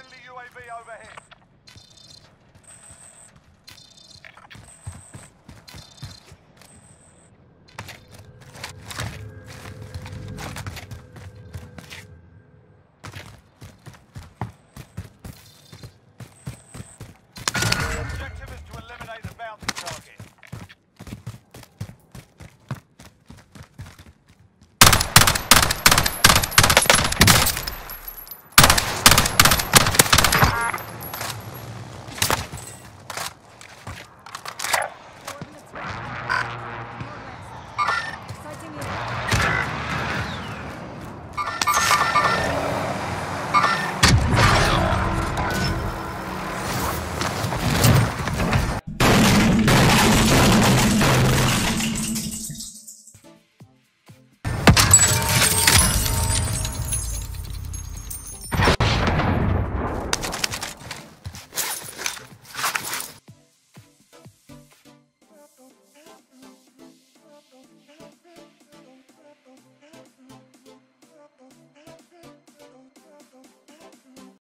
Friendly UAV overhead.